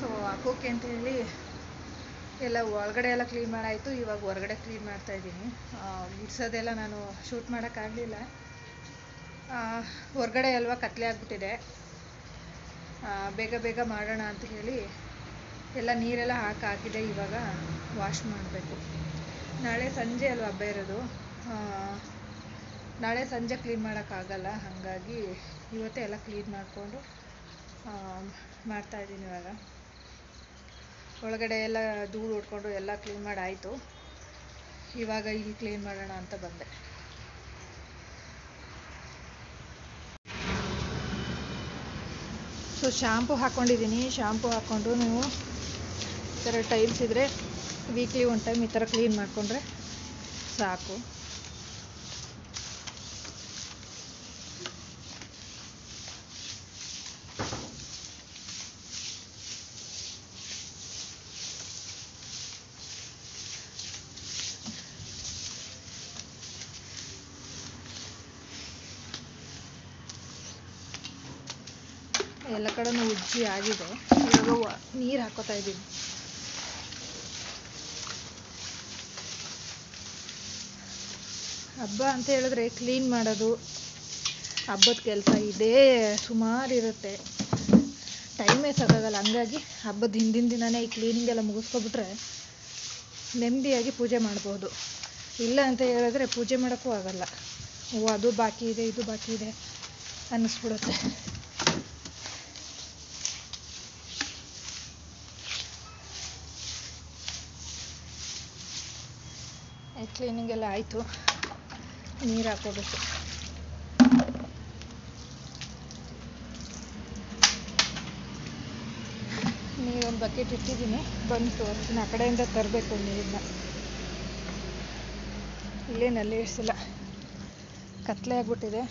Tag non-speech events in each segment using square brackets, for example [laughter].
So ಹಾಕೋಕೆ ಅಂತ ಹೇಳಿ ಎಲ್ಲ ಒಳಗಡೆ ಎಲ್ಲ ಕ್ಲೀನ್ ಮಾಡಾಯಿತು. ಇವಾಗ ಹೊರಗಡೆ ಕ್ಲೀನ್ ಮಾಡ್ತಾ ಇದ್ದೀನಿ. ಗುಡ್ಸೋದೆಲ್ಲ ನಾನು ಶೂಟ್ ಮಾಡೋಕ್ಕಾಗಲಿಲ್ಲ ಹೊರಗಡೆ ಅಲ್ವಾ ಕತ್ಲೆ ಆಗಿಬಿಟ್ಟಿದೆ. ಬೇಗ ಬೇಗ ಮಾಡೋಣ ಅಂತ ಹೇಳಿ ಎಲ್ಲ ನೀರೆಲ್ಲ ಹಾಕಿ ಹಾಕಿದೆ. ಇವಾಗ ವಾಶ್ ಮಾಡಬೇಕು. ನಾಳೆ ಸಂಜೆ ಅಲ್ವಾ ಹಬ್ಬ ಇರೋದು. ನಾಳೆ ಸಂಜೆ ಕ್ಲೀನ್ ಮಾಡೋಕ್ಕಾಗಲ್ಲ ಹಾಗಾಗಿ ಇವತ್ತೇ ಎಲ್ಲ ಕ್ಲೀನ್ ಮಾಡಿಕೊಂಡು ಮಾಡ್ತಾಯಿದ್ದೀನಿ ಇವಾಗ. ಒಳಗಡೆ ಎಲ್ಲ ಧೂಳು ಹೊಡ್ಕೊಂಡು ಎಲ್ಲ ಕ್ಲೀನ್ ಮಾಡಿ ಆಯಿತು. ಇವಾಗ ಇಲ್ಲಿ ಕ್ಲೀನ್ ಮಾಡೋಣ ಅಂತ ಬಂದೆ. ಸೊ ಶಾಂಪು ಹಾಕ್ಕೊಂಡಿದ್ದೀನಿ ಶಾಂಪು ಹಾಕ್ಕೊಂಡು ನೀವು ಈ ಥರ ಟೈಲ್ಸ್ ಇದ್ದರೆ ವೀಕ್ಲಿ ಒನ್ ಟೈಮ್ ಈ ಥರ ಕ್ಲೀನ್ ಮಾಡಿಕೊಂಡ್ರೆ ಸಾಕು. ಎಲ್ಲ ಕಡೆನೂ ಉಜ್ಜಿ ಆಗಿದೆ. ಇವಾಗ ನೀರು ಹಾಕೋತಾ ಇದ್ದೀನಿ. ಹಬ್ಬ ಅಂತ ಹೇಳಿದ್ರೆ ಕ್ಲೀನ್ ಮಾಡೋದು ಹಬ್ಬದ ಕೆಲಸ ಇದೇ ಸುಮಾರು ಇರುತ್ತೆ. ಟೈಮೇ ಸಾಕಾಗಲ್ಲ ಹಂಗಾಗಿ ಹಬ್ಬದ ಹಿಂದಿನ ದಿನನೇ ಈ ಕ್ಲೀನಿಂಗ್ ಎಲ್ಲ ಮುಗಿಸ್ಕೊಬಿಟ್ರೆ ನೆಮ್ಮದಿಯಾಗಿ ಪೂಜೆ ಮಾಡ್ಬೋದು. ಇಲ್ಲ ಅಂತ ಹೇಳಿದ್ರೆ ಪೂಜೆ ಮಾಡೋಕ್ಕೂ ಆಗಲ್ಲ. ಓ, ಅದು ಬಾಕಿ ಇದೆ, ಇದು ಬಾಕಿ ಇದೆ ಅನ್ನಿಸ್ಬಿಡುತ್ತೆ. ಕ್ಲೀನಿಂಗ್ ಎಲ್ಲ ಆಯಿತು. ನೀರು ಹಾಕೋಬೇಕು. ನೀರೊಂದು ಬಕೆಟ್ ಇಟ್ಟಿದ್ದೀನಿ. ಬಂದು ತೋರಿಸ್ತೀನಿ. ಆ ಕಡೆಯಿಂದ ತರಬೇಕು ನೀರನ್ನ ಇಲ್ಲೇ ನಲ್ಲಿ ಇಳಿಸಿಲ್ಲ ಕತ್ಲೆ ಆಗ್ಬಿಟ್ಟಿದೆ.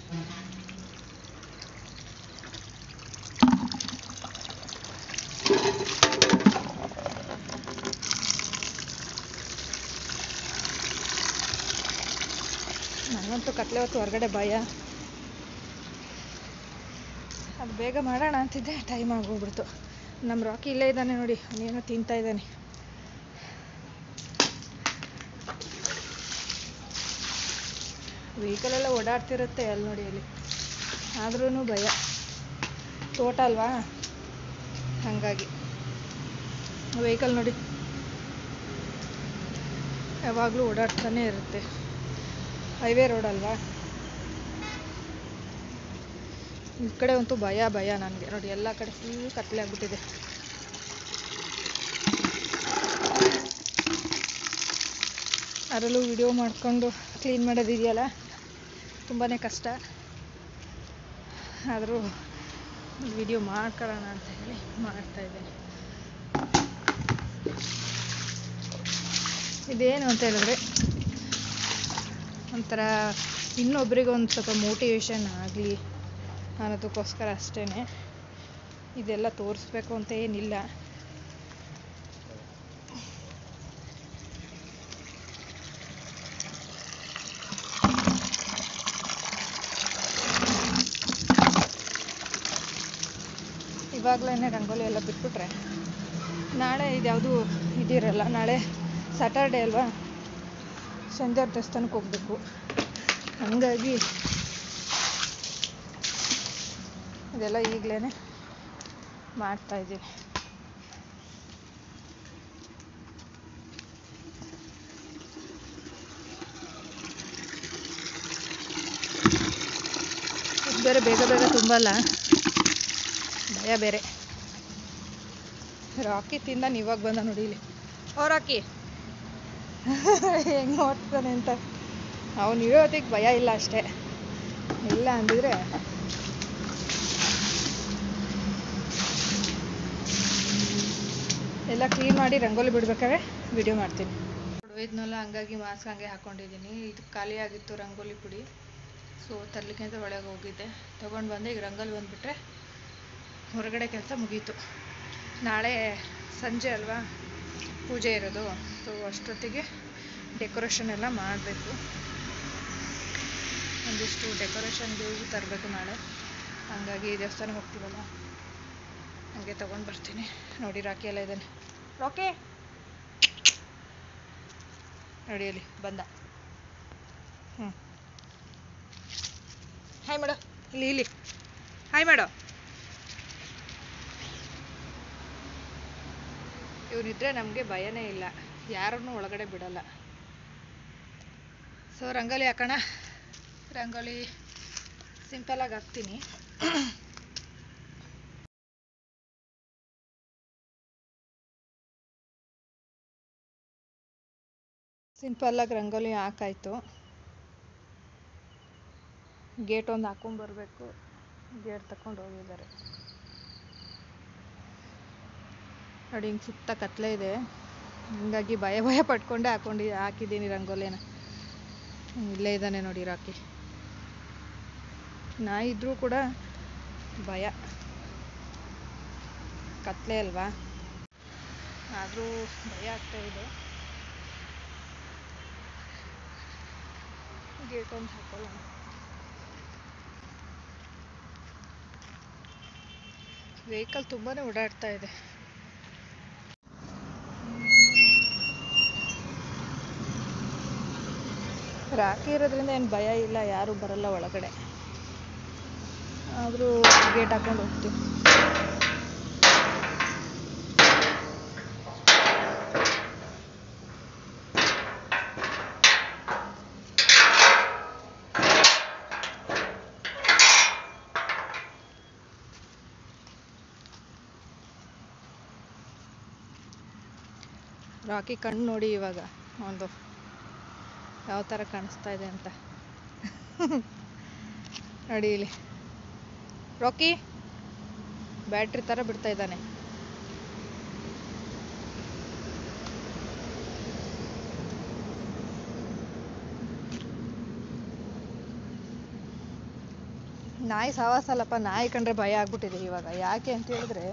ಕತ್ಲೆ ಹೊತ್ತು ಹೊರಗಡೆ ಭಯ. ಅದು ಬೇಗ ಮಾಡೋಣ ಅಂತಿದ್ದೆ ಟೈಮ್ ಆಗೋಗ್ಬಿಡ್ತು. ನಮ್ಮ ರಾಕಿ ಇಲ್ಲೇ ಇದ್ದಾನೆ ನೋಡಿ, ಅವನೇನೋ ತಿಂತಾ ಇದ್ದಾನೆ. ವೆಹಿಕಲ್ ಎಲ್ಲ ಓಡಾಡ್ತಿರುತ್ತೆ ಅಲ್ಲಿ ನೋಡಿ ಅಲ್ಲಿ. ಆದ್ರೂ ಭಯ. ತೋಟ ಅಲ್ವಾ? ಹಾಗಾಗಿ. ವೆಹಿಕಲ್ ನೋಡಿ. ಯಾವಾಗಲೂ ಓಡಾಡ್ತಾನೆ ಇರುತ್ತೆ. ಹೈವೇ ರೋಡ್ ಅಲ್ವಾ? ಈ ಕಡೆ ಅಂತೂ ಭಯ ಭಯ ನನಗೆ. ನೋಡಿ, ಎಲ್ಲ ಕಡೆ ಫುಲ್ ಕತ್ಲೆ ಆಗ್ಬಿಟ್ಟಿದೆ. ಅದರಲ್ಲೂ ವಿಡಿಯೋ ಮಾಡಿಕೊಂಡು ಕ್ಲೀನ್ ಮಾಡೋದಿದೆಯಲ್ಲ? ತುಂಬಾ ಕಷ್ಟ. ಆದರೂ ವಿಡಿಯೋ ಮಾಡ್ಕೊಳ್ಳೋಣ ಅಂತ ಹೇಳಿ ಮಾಡ್ತಾ ಇದ್ದೇನೆ. ಇದೇನು ಅಂತ ಹೇಳಿದ್ರೆ ಒಂಥರ ಇನ್ನೊಬ್ರಿಗೆ ಒಂದು ಸ್ವಲ್ಪ ಮೋಟಿವೇಶನ್ ಆಗಲಿ ಅನ್ನೋದಕ್ಕೋಸ್ಕರ ಅಷ್ಟೇ ಇದೆಲ್ಲ ತೋರಿಸ್ಬೇಕು ಅಂತ ಏನಿಲ್ಲ. ಇವಾಗಲೇ ರಂಗೋಲಿ ಎಲ್ಲ ಬಿಟ್ಬಿಟ್ರೆ ನಾಳೆ ಇದ್ಯಾವುದು ಇದಿರಲ್ಲ, ನಾಳೆ ಸ್ಯಾಟರ್ಡೆ ಅಲ್ವಾ? ಸಂಜೆ ದೇವಸ್ಥಾನಕ್ಕೆ ಹೋಗ್ಬೇಕು. ಹಂಗಾಗಿ ಇದೆಲ್ಲ ಈಗಲೇ ಮಾಡ್ತಾ ಇದ್ದೀವಿ. ಇದು ಬೇರೆ ಬೇಗ ಬೇಗ ತುಂಬಲ್ಲ. ಭಯ ಬೇರೆ. ರಾಕಿ ತಿಂದ ಇವಾಗ ಬಂದ ನೋಡಿ ಇಲ್ಲಿ. ಓ, ರಾಕಿ. ಹೆಂಗೆ ನೋಡ್ತಾನೆ ಅಂತ. ಅವನು ಇರೋದಕ್ಕೆ ಭಯ ಇಲ್ಲ ಅಷ್ಟೇ. ಇಲ್ಲ ಅಂದಿದ್ರೆ ಎಲ್ಲ ಕ್ಲೀನ್ ಮಾಡಿ ರಂಗೋಲಿ ಬಿಡ್ಬೇಕಾದ್ರೆ ವಿಡಿಯೋ ಮಾಡ್ತೀನಿ. ಇದನ್ನೆಲ್ಲ ಹಂಗಾಗಿ ಮಾಸ್ಕ್ ಹಂಗೆ ಹಾಕೊಂಡಿದ್ದೀನಿ. ಇದು ಖಾಲಿ ಆಗಿತ್ತು ರಂಗೋಲಿ ಪುಡಿ. ಸೊ ತರಲಿಕ್ಕೆ ಅಂತ ಒಳಗೆ ಹೋಗಿದ್ದೆ. ತೊಗೊಂಡು ಬಂದೆ, ಈಗ ರಂಗೋಲಿ ಬಂದುಬಿಟ್ರೆ ಹೊರಗಡೆ ಕೆಲಸ ಮುಗೀತು. ನಾಳೆ ಸಂಜೆ ಅಲ್ವಾ? ಪೂಜೆ ಇರೋದು ಸೊ ಅಷ್ಟೊತ್ತಿಗೆ ಡೆಕೋರೇಷನ್ ಎಲ್ಲ ಮಾಡಬೇಕು. ಒಂದಿಷ್ಟು ಡೆಕೋರೇಷನ್ಗೆ ತರಬೇಕು ನಾಳೆ. ಹಂಗಾಗಿ ದೇವಸ್ಥಾನಕ್ಕೆ ಹೋಗ್ತೀವಲ್ಲ, ಹಂಗೆ ತೊಗೊಂಡು ಬರ್ತೀನಿ. ನೋಡಿ ರಾಕಿ ಎಲ್ಲ ಇದ್ದಾನೆ ರಾಕೆ ನೋಡಿ, ಅಲ್ಲಿ ಬಂದ. ಹ್ಞೂ ಹಾಯ್ ಮಾಡು ಇಲ್ಲಿ ಇಲ್ಲಿ. ಹಾಯ್ ಮಾಡು ಇವನಿದ್ರೆ ನಮಗೆ ಭಯನೇ ಇಲ್ಲ. ಯಾರನ್ನೂ ಒಳಗಡೆ ಬಿಡಲ್ಲ. ಸೊ ರಂಗೋಲಿ ಹಾಕೋಣ. ರಂಗೋಲಿ ಸಿಂಪಲಾಗಿ ಹಾಕ್ತೀನಿ. ಸಿಂಪಲ್ಲಾಗಿ ರಂಗೋಲಿ ಹಾಕಾಯ್ತು. ಗೇಟ್ ಒಂದು ಹಾಕೊಂಡ್ಬರ್ಬೇಕು ಗೇಟ್ ತಗೊಂಡು ಹೋಗಿದ್ದಾರೆ. ನೋಡಿ, ಹಿಂಗೆ ಸುತ್ತ ಕತ್ಲೆ ಇದೆ. ಹಂಗಾಗಿ ಭಯ ಭಯ ಪಟ್ಕೊಂಡೆ ಹಾಕೊಂಡಿ, ಹಾಕಿದ್ದೀನಿ ರಂಗೋಲಿನ. ಇಲ್ಲೇ ಇದ್ದಾನೆ ನೋಡಿ ರಾಕಿ ನಾಯಿ ಇದ್ರೂ ಕೂಡ ಭಯ. ಕತ್ಲೆ ಅಲ್ವಾ? ಆದರೂ ಭಯ ಆಗ್ತಾ ಇದೆ. ಗೇಟ್ ಒಂದು ಹಾಕೊಳ್ಳೋಣ. ವೆಹಿಕಲ್ ತುಂಬಾನೇ ಓಡಾಡ್ತಾ ಇದೆ. ರಾಕಿ ಇರೋದ್ರಿಂದ ಏನು ಭಯ ಇಲ್ಲ, ಯಾರು ಬರಲ್ಲ ಒಳಗಡೆ. ಆದರೂ ಗೇಟ್ ಹಾಕೊಂಡು ಹೋಗ್ತೀವಿ. ರಾಕಿ ಕಣ್ಣು ನೋಡಿ ಇವಾಗ, ಒಂದು ಯಾವ ಥರ ಕಾಣಿಸ್ತಾ ಇದೆ ಅಂತ. ನೋಡಿ ಇಲ್ಲಿ. ರಾಕಿ ಬ್ಯಾಟ್ರಿ ಥರ ಬಿಡ್ತಾ ಇದ್ದಾನೆ. ನಾಯಿ ಸಾವಾಸಲ್ಲಪ್ಪ, ನಾಯಿ ಕಂಡ್ರೆ ಭಯ ಆಗ್ಬಿಟ್ಟಿದೆ ಇವಾಗ. ಯಾಕೆ ಅಂತ ಹೇಳಿದ್ರೆ,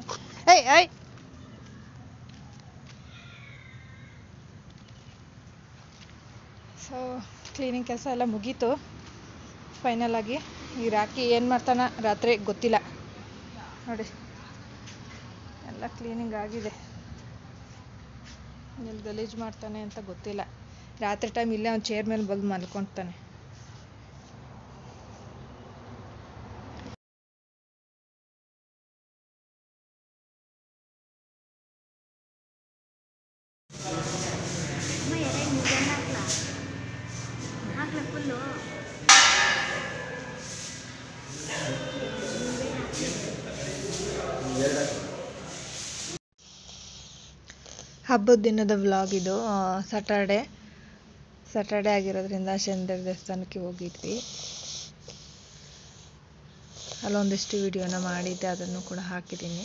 ಏಯ್ ಏಯ್ ಸೊ ಕ್ಲೀನಿಂಗ್ ಕೆಲಸ ಎಲ್ಲ ಮುಗೀತು. ಫೈನಲ್ ಆಗಿ ಈ ರಾಕಿ ಏನು ಮಾಡ್ತಾನ ರಾತ್ರಿ ಗೊತ್ತಿಲ್ಲ. ನೋಡಿ. ಎಲ್ಲ ಕ್ಲೀನಿಂಗ್ ಆಗಿದೆ. ಎಲ್ಲಿ ಗಲೀಜು ಮಾಡ್ತಾನೆ ಅಂತ ಗೊತ್ತಿಲ್ಲ. ರಾತ್ರಿ ಟೈಮ್ ಇಲ್ಲೇ ಅವ್ನು ಚೇರ್ ಮೇಲೆ ಬಂದು ಮಲ್ಕೊತಾನೆ. ಹಬ್ಬದ ದಿನದ ವ್ಲಾಗ್ ಇದು. ಸ್ಯಾಟರ್ಡೆ ಸ್ಯಾಟರ್ಡೆ ಆಗಿರೋದ್ರಿಂದ ಶಂಕರ ದೇವಸ್ಥಾನಕ್ಕೆ ಹೋಗಿದ್ವಿ. ಅಲ್ಲೊಂದಿಷ್ಟು ವಿಡಿಯೋನ ಮಾಡಿದ್ದೆ, ಅದನ್ನು ಕೂಡ ಹಾಕಿದ್ದೀನಿ.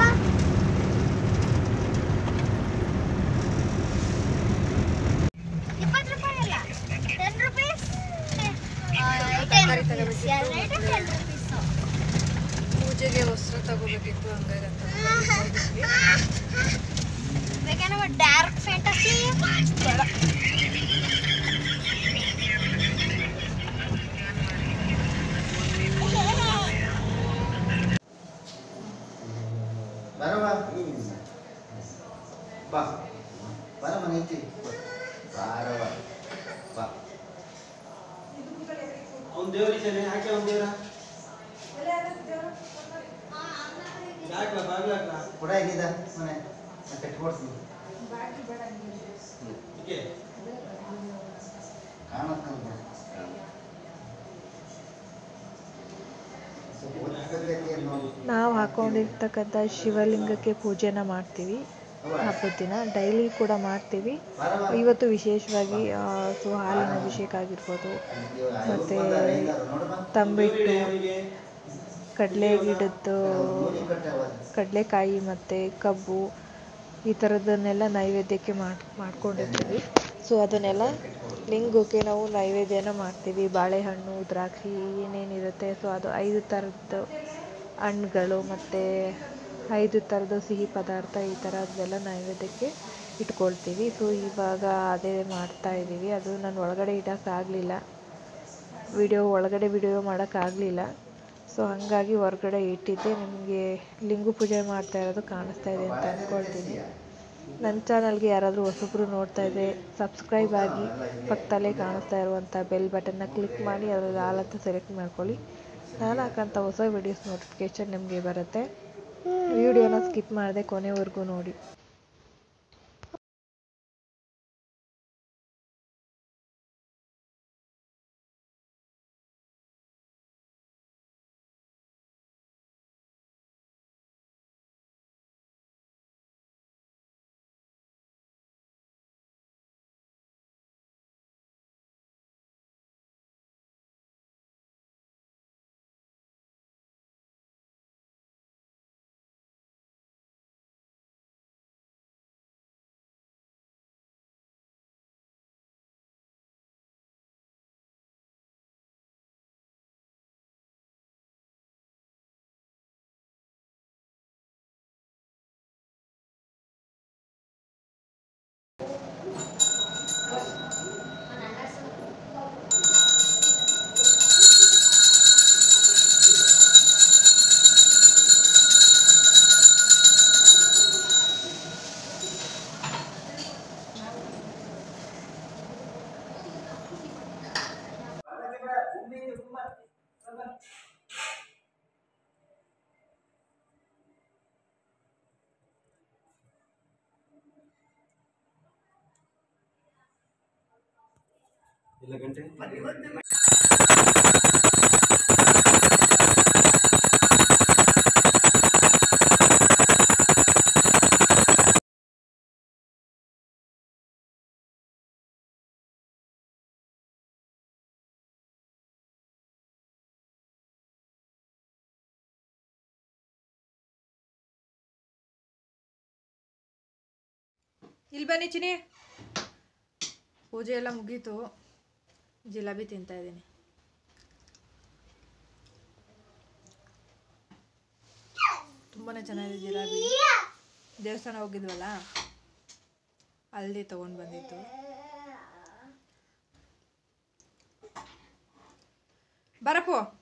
ಬರವ ಬಾ. ಬರ ಮನೆ ಐತಿ. ಬಾರವ. ಬಾ. ಅವ್ನ ದೇವ್ರಿದ್ದಾನೆ ಯಾಕೆ ಅವ್ನ ದೇವ್ರ? ಕೂಡ ಮನೆ. ಕಟ್ಕೊಡ್ತೀನಿ ಓಕೆ. ನಾವು ಹಾಕೊಂಡಿರ್ತಕ್ಕಂಥ ಶಿವಲಿಂಗಕ್ಕೆ ಪೂಜೆನ ಮಾಡ್ತೀವಿ. ಹಬ್ಬದ ದಿನ ಡೈಲಿ ಕೂಡ ಮಾಡ್ತೀವಿ. ಇವತ್ತು ವಿಶೇಷವಾಗಿ ಸೊ ಹಾಲಿನ ಅಭಿಷೇಕ ಆಗಿರ್ಬೋದು. ಮತ್ತು ತಂಬಿಟ್ಟು ಕಡಲೆ ಗಿಡದ್ದು ಕಡಲೆಕಾಯಿ ಮತ್ತು ಕಬ್ಬು ಈ ಥರದನ್ನೆಲ್ಲ ನೈವೇದ್ಯಕ್ಕೆ ಮಾಡಿ ಮಾಡ್ಕೊಂಡಿರ್ತೀವಿ ಸೊ ಅದನ್ನೆಲ್ಲ ಲಿಂಗಕ್ಕೆ ನಾವು ನೈವೇದ್ಯನ ಮಾಡ್ತೀವಿ. ಬಾಳೆಹಣ್ಣು, ದ್ರಾಕ್ಷಿ ಏನೇನಿರುತ್ತೆ. ಸೊ ಅದು ಐದು ಥರದ್ದು ಹಣ್ಣುಗಳು ಮತ್ತು ಐದು ಥರದ ಸಿಹಿ ಪದಾರ್ಥ ಈ ಥರದ್ದೆಲ್ಲ ನೈವೇದ್ಯಕ್ಕೆ ಇಟ್ಕೊಳ್ತೀವಿ. ಸೊ ಇವಾಗ ಅದೇ ಮಾಡ್ತಾ ಇದ್ದೀವಿ. ಅದು ನಾನು ಒಳಗಡೆ ಇಡೋಕ್ಕಾಗಲಿಲ್ಲ ವಿಡಿಯೋ ಒಳಗಡೆ ವಿಡಿಯೋ ಮಾಡೋಕ್ಕಾಗಲಿಲ್ಲ ಸೊ ಹಾಗಾಗಿ ಹೊರಗಡೆ ಇಟ್ಟಿದ್ದೆ. ನಿಮಗೆ ಲಿಂಗು ಪೂಜೆ ಮಾಡ್ತಾ ಇರೋದು ಕಾಣಿಸ್ತಾ ಇದೆ ಅಂತ ಅಂದ್ಕೊಳ್ತೀನಿ. ನನ್ನ ಚಾನಲ್ಗೆ ಯಾರಾದರೂ ಹೊಸಬ್ರು ನೋಡ್ತಾ ಇದ್ದರೆ ಸಬ್ಸ್ಕ್ರೈಬ್ ಆಗಿ ಪಕ್ಕದಲ್ಲೇ ಕಾಣಿಸ್ತಾ ಇರುವಂಥ ಬೆಲ್ ಬಟನ್ನ ಕ್ಲಿಕ್ ಮಾಡಿ, ಅದರಲ್ಲಿ ಆಲ್ ಸೆಲೆಕ್ಟ್ ಮಾಡ್ಕೊಳ್ಳಿ. ನಾನು ಹಾಕೋಂಥ ಹೊಸ ವಿಡಿಯೋಸ್ ನೋಟಿಫಿಕೇಷನ್ ನಿಮಗೆ ಬರುತ್ತೆ. ವಿಡಿಯೋನ ಸ್ಕಿಪ್ ಮಾಡದೆ ಕೊನೆವರೆಗೂ ನೋಡಿ. ಇಲ್ಲ ಗಂಟೆ? ಇಲ್ಲಿ ಬನ್ನಿ ಚಿನಿ ಪೂಜೆ ಎಲ್ಲ ಮುಗೀತು. ಜಿಲಾಬಿ ತಿಂತಾ ಇದ್ದೀನಿ. ತುಂಬಾ ಚೆನ್ನಾಗಿದೆ ಜಿಲಾಬಿ. ದೇವಸ್ಥಾನ ಹೋಗಿದ್ವಲ್ಲ ಅಲ್ಲಿ ತಗೊಂಡು ಬಂದಿತ್ತು. ಬರಪ್ಪು.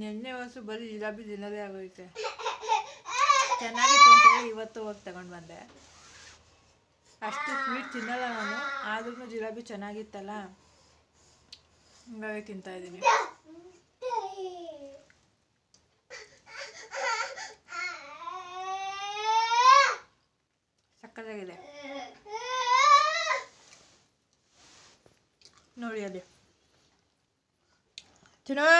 ನೆನ್ನೆ ವಸು ಬರೀ ಜಿಲಾಬಿ ತಿನ್ನೋದೇ ಆಗೋಯ್ತೆ. [laughs] ಚೆನ್ನಾಗಿತ್ತು ಅಂತೇಳಿ ಇವತ್ತು ಹೋಗಿ ತಗೊಂಡು ಬಂದೆ. ಅಷ್ಟು ಸ್ವೀಟ್ ತಿನ್ನಲ್ಲ ನಾನು ಆದ್ರೂ ಜಿಲಾಬಿ ಚೆನ್ನಾಗಿತ್ತಲ್ಲ. ಹಂಗಾಗಿ ತಿಂತಾಯಿದ್ದೀನಿ ಸಕ್ಕತ್ತಾಗಿದೆ. ನೋಡಿ ಅದೇ. ಚೆನ್ನಾಗ